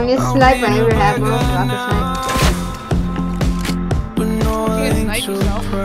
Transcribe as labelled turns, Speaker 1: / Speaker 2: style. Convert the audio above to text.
Speaker 1: longest snipe I ever had, bro. Rocket.
Speaker 2: You can snipe yourself.